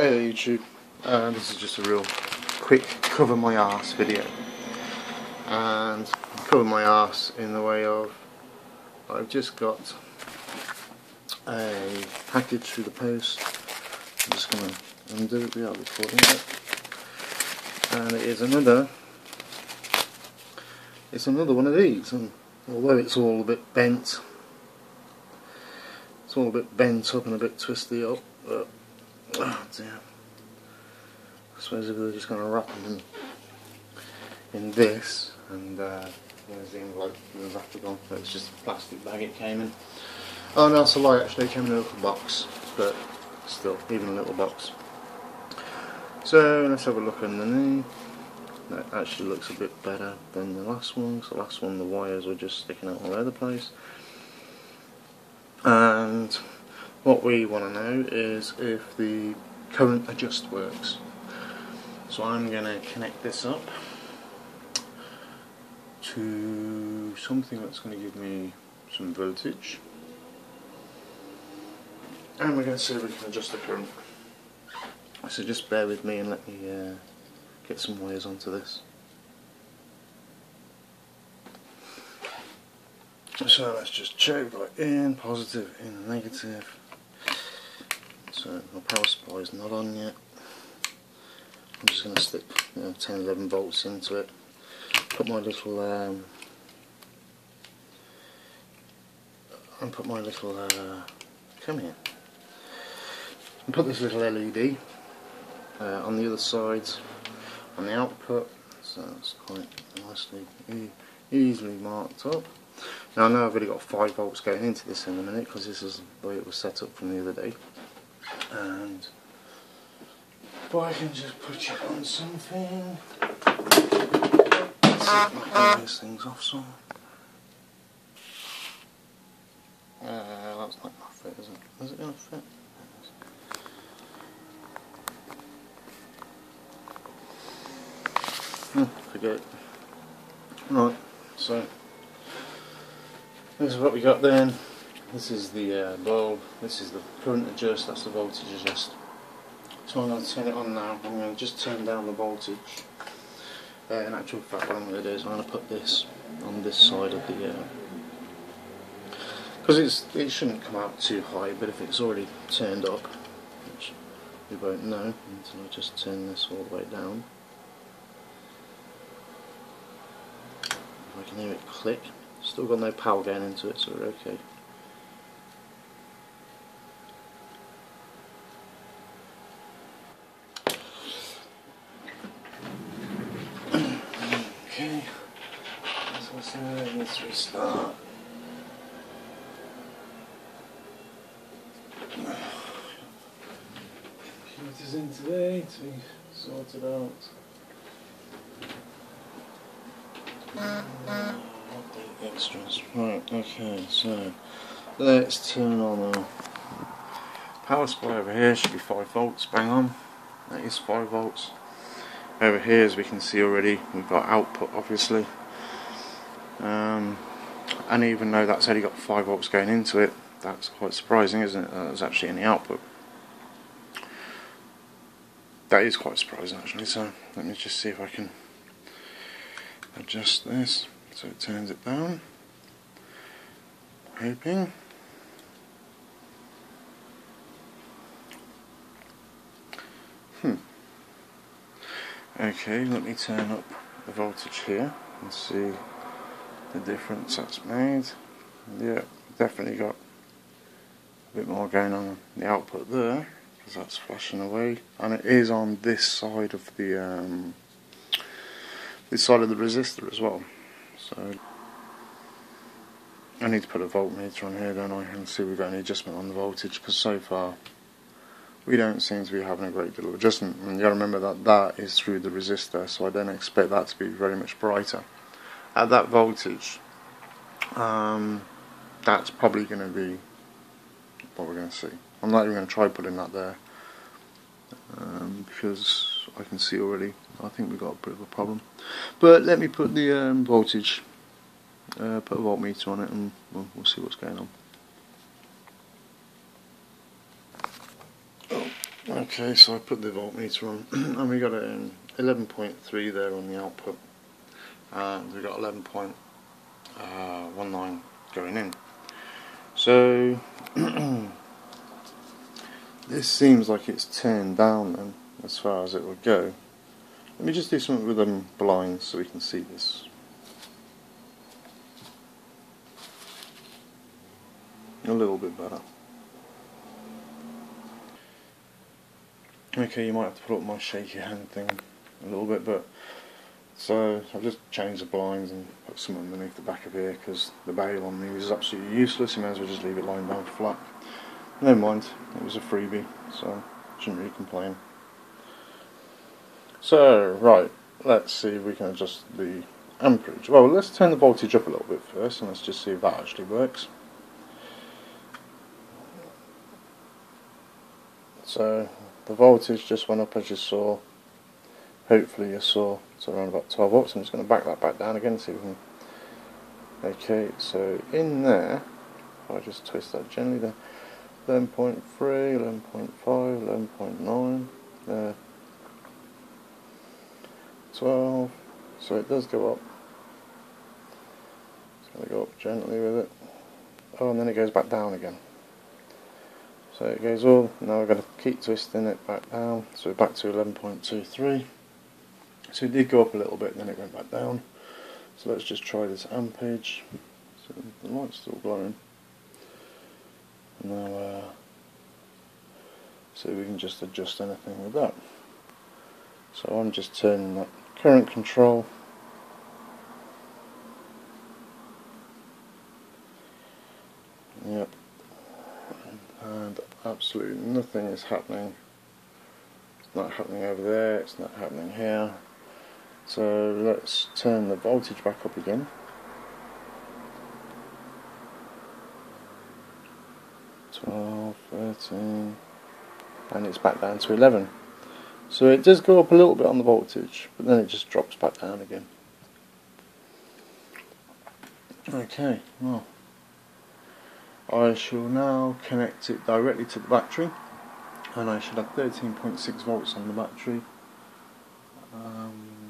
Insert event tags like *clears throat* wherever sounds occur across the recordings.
Hey YouTube, uh, this is just a real quick cover my ass video. And cover my ass in the way of I've just got a package through the post. I'm just going to undo it, are recording it. And it is another it's another one of these and although it's all a bit bent it's all a bit bent up and a bit twisty up but Oh dear. I suppose they're just going to wrap them in, in this, and uh, there's the envelope the wrapper gone. It's just a plastic bag it came in. Oh no, it's a lie actually, it came in a little box, but still, even a little box. So let's have a look underneath. That actually looks a bit better than the last one. So the last one the wires were just sticking out all over the place. And what we want to know is if the current adjust works. So I'm going to connect this up to something that's going to give me some voltage and we're going to see if we can adjust the current. So just bear with me and let me uh, get some wires onto this. So let's just check right in, positive, in, negative. So my power supply is not on yet. I'm just going to stick you know, 10 11 volts into it. Put my little um, and put my little uh, come here and put this little LED uh, on the other side on the output so it's quite nicely e easily marked up now I know I've already got 5 volts going into this in a minute because this is the way it was set up from the other day and but I can just put it on something I these things off some uh, that's not gonna fit is it? Is it gonna fit? Hmm, forget it. Right, so this is what we got then. This is the uh, bulb, this is the current adjust, that's the voltage adjust. So I'm going to turn it on now, I'm going to just turn down the voltage. Uh, in actual fact what I'm going to do is I'm going to put this on this side of the... Because uh, it shouldn't come out too high, but if it's already turned up, which we won't know until I just turn this all the way down. I can hear it click. Still got no power going into it, so we're. Okay, so let's, restart. Computer's in today to sort it out. Update the extras. Right, okay, so let's turn on the power supply over here, should be 5 volts, bang on. That is 5 volts. Over here, as we can see already, we've got output obviously. Um, and even though that's only got 5 volts going into it, that's quite surprising, isn't it? That's actually the output. That is quite surprising actually, so let me just see if I can adjust this so it turns it down. Hoping. Hmm. Okay, let me turn up the voltage here and see the difference that's made. Yeah, definitely got a bit more going on the output there because that's flashing away. And it is on this side of the um, this side of the resistor as well. So I need to put a voltmeter on here don't I? And see if we've got any adjustment on the voltage because so far we don't seem to be having a great deal of adjustment. And you got to remember that that is through the resistor so I don't expect that to be very much brighter at that voltage um, that's probably going to be what we're going to see. I'm not even going to try putting that there um, because I can see already I think we've got a bit of a problem. But let me put the um, voltage uh, put a voltmeter on it and we'll, we'll see what's going on. Okay so I put the voltmeter on. *clears throat* And we got it in 11.3 there on the output and we've got 11.19 uh, going in. So *clears throat* this seems like it's turned down then as far as it would go. Let me just do something with them blinds so we can see this. A little bit better. Okay, you might have to put up my shaky hand thing a little bit, but so I've just changed the blinds and put some underneath the back of here because the bail on these is absolutely useless. You may as well just leave it lying down flat. Never mind, it was a freebie, so shouldn't really complain. So, right, let's see if we can adjust the amperage. Well, let's turn the voltage up a little bit first and let's just see if that actually works. So, the voltage just went up as you saw. Hopefully you saw, it's around about 12 volts. I'm just going to back that back down again see if we can... Okay, so in there, if I just twist that gently there, 11.3, 11.5, 11.9, there, 12, so it does go up. It's going to go up gently with it. Oh, and then it goes back down again. So it goes all, now we're going to keep twisting it back down, so we're back to 11.23. So it did go up a little bit, and then it went back down. So let's just try this ampage. So the light's still glowing. Now, uh, so we can just adjust anything with that. So I'm just turning that current control Yep and absolutely nothing is happening. It's not happening over there, it's not happening here. So let's turn the voltage back up again. Twelve, thirteen, and it's back down to 11. So it does go up a little bit on the voltage, but then it just drops back down again. Okay, well, I shall now connect it directly to the battery and I should have 13.6 volts on the battery um,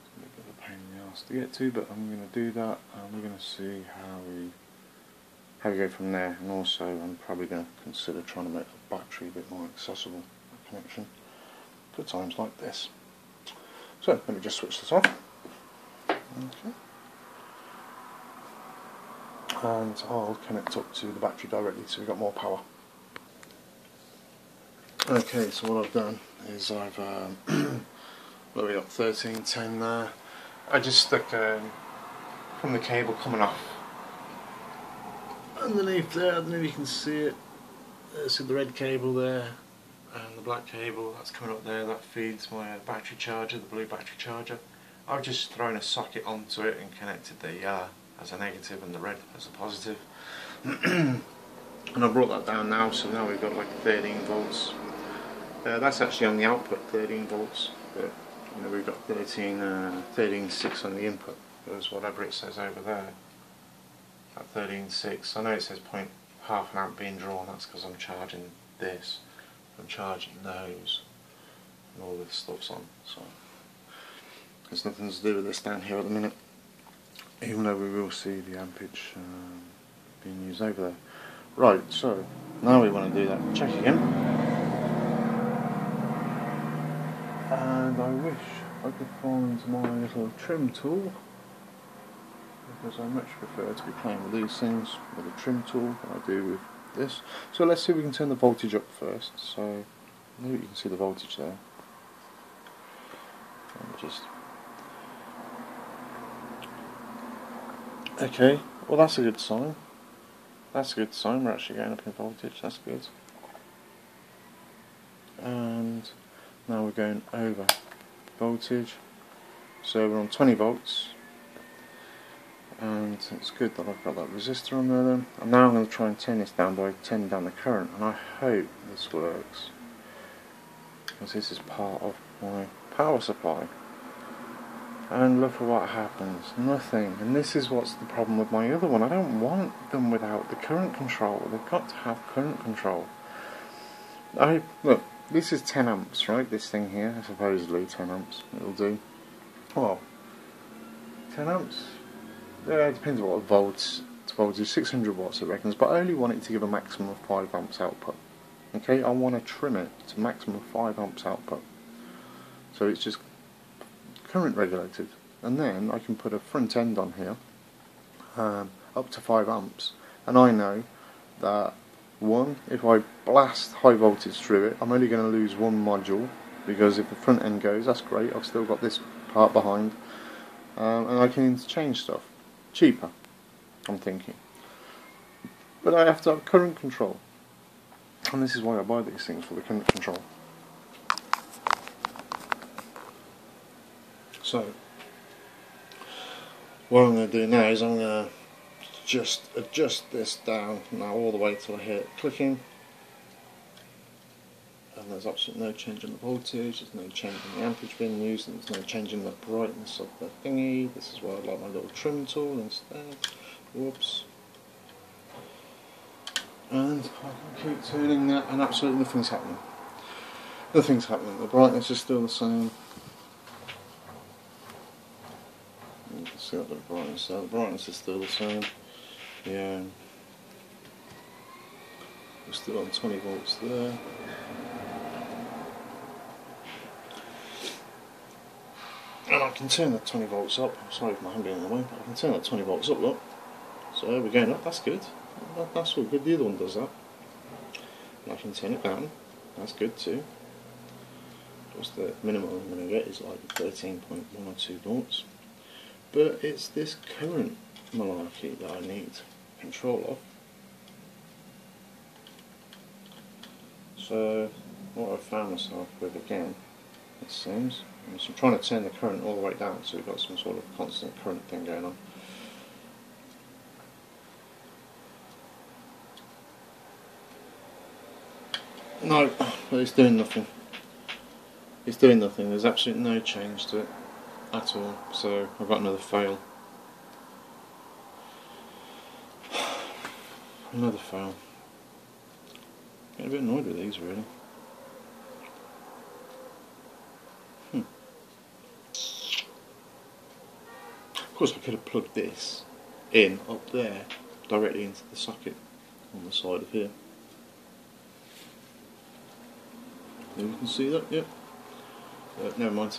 it's a bit of a pain in the ass to get to but I'm going to do that and we're going to see how we how we go from there. And also I'm probably going to consider trying to make the battery a bit more accessible connection for times like this. So let me just switch this off. Okay. And I'll connect up to the battery directly so we've got more power. Okay, so what I've done is I've um, *clears throat* well, we got? 1310 there. I just stuck um, from the cable coming off underneath there. I don't know if you can see it. See the red cable there and the black cable that's coming up there. That feeds my battery charger, the blue battery charger. I've just thrown a socket onto it and connected the yellow as a negative and the red as a positive. *clears throat* and I brought that down now, so now we've got like 13 volts. Uh, that's actually on the output, 13 volts, but you know, we've got 13, uh, 13.6 on the input, because whatever it says over there, at 13.6, I know it says point half an amp being drawn, that's because I'm charging this, I'm charging those, and all this stuff's on, so. There's nothing to do with this down here at the minute. Even though we will see the ampage um, being used over there. Right, so now we want to do that. Check again. And I wish I could find my little trim tool because I much prefer to be playing with these things with a trim tool than I do with this. So let's see if we can turn the voltage up first. So maybe you can see the voltage there. just Okay, well that's a good sign. That's a good sign, we're actually going up in voltage, that's good. And now we're going over voltage. So we're on 20 volts. And it's good that I've got that resistor on there then. And now I'm going to try and turn this down by turning down the current. And I hope this works. Because this is part of my power supply and look at what happens nothing and this is what's the problem with my other one I don't want them without the current control they've got to have current control I look this is 10 amps, right? This thing here, supposedly 10 amps. It'll do. Well, 10 amps. Yeah, it depends on what volts. Voltage 600 watts, it reckons, but I only want it to give a maximum of 5 amps output. Okay, I want to trim it to maximum of 5 amps output. So it's just current regulated. And then I can put a front end on here, um, up to 5 amps, and I know that one, if I blast high voltage through it, I'm only going to lose one module because if the front end goes, that's great. I've still got this part behind, um, and I can interchange stuff cheaper. I'm thinking, but I have to have current control, and this is why I buy these things for the current control. So, what I'm going to do now is I'm going to just adjust this down now all the way till I hear it clicking and there's absolutely no change in the voltage, there's no change in the amperage being used and there's no change in the brightness of the thingy. This is why I like my little trim tool instead. Whoops. And I can keep turning that and absolutely nothing's happening. Nothing's happening, the brightness is still the same. You can see that the brightness, so the brightness is still the same. Yeah. We're still on 20 volts there. And I can turn that 20 volts up. I'm Sorry if my hand in the way, but I can turn that 20 volts up, look. So we're going up, that's good. that's all good. The other one does that. And I can turn it down. That's good too. Just the minimum I'm going to get is like 13.1 or 2 volts. But it's this current malarkey that I need control of. So what I've found myself with again, it seems, is I'm trying to turn the current all the way down so we've got some sort of constant current thing going on. No, but it's doing nothing. It's doing nothing, there's absolutely no change to it at all, so I've got another fail. Another fail. Getting a bit annoyed with these really. Hmm. Of course I could have plugged this in up there directly into the socket on the side of here. You can see that, yep. Uh, never mind.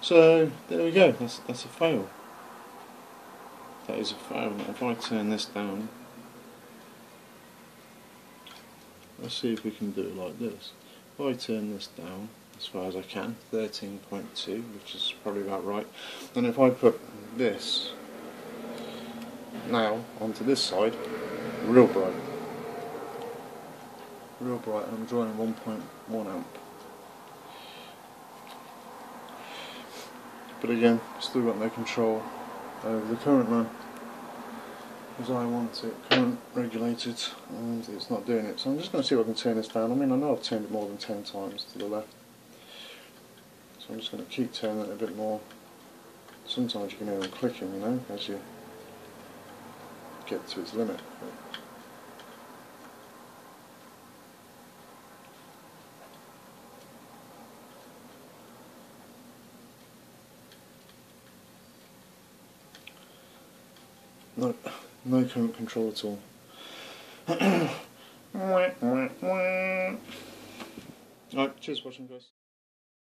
So there we go, that's, that's a fail. That is a fail. If I turn this down let's see if we can do it like this. If I turn this down as far as I can, 13.2, which is probably about right, and if I put this now onto this side, real bright, real bright, and I'm drawing 1.1 amp. But again, still got no control over the current now as I want it, current regulated, and it's not doing it. So I'm just going to see if I can turn this down. I mean, I know I've turned it more than 10 times to the left. So I'm just going to keep turning it a bit more. Sometimes you can hear them clicking, you know, as you get to its limit. No. No current control at all. *clears throat* Alright, cheers for watching guys.